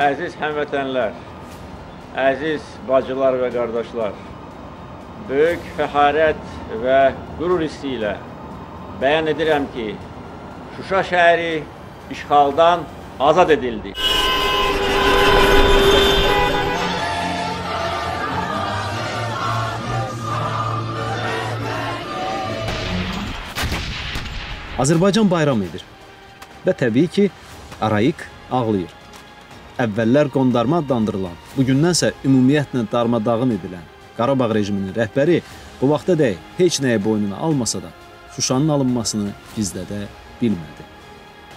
Əziz həmvətənlər, əziz bacılar və qardaşlar, böyük fəxarət və qürur hissi ilə bəyan edirəm ki, Şuşa şəhəri işğaldan azad edildi. Azərbaycan bayram edir. Və təbii ki, Arayik ağlayır. Əvvəllər qondarma adlandırılan, bugündənsə ümumiyyətlə darmadağın edilən Qarabağ rejiminin rəhbəri bu vaxta dək heç nəyə boynuna almasa da Şuşanın alınmasını gizlədə bilmədi.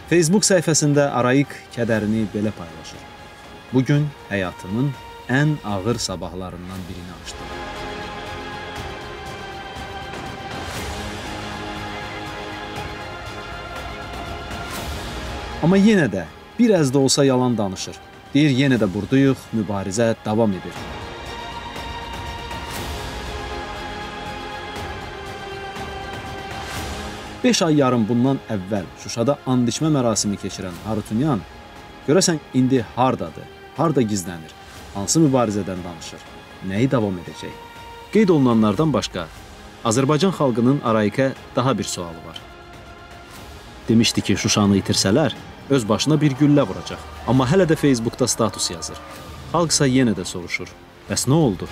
Facebook səhifəsində Arayik kədərini belə paylaşır. Bu gün həyatımın ən ağır sabahlarından birini açdım. Amma yenə də bir az da olsa yalan danışır. Deyir yenə də burdayıq, mübarizə davam edir. Beş ay yarım bundan əvvəl Şuşada and içmə mərasimi keçirən Harutunyan görəsən indi hardadır? Harda gizlənir? Hansı mübarizədən danışır? Nəyi davam edəcək? Qeyd olunanlardan başqa Azərbaycan xalqının Arayikə daha bir sualı var. Demişdi ki, Şuşanı itirsələr, öz başına bir güllə vuracaq. Amma hələ də Facebookda status yazır. Xalqsa yenə də soruşur. Bəs nə oldu?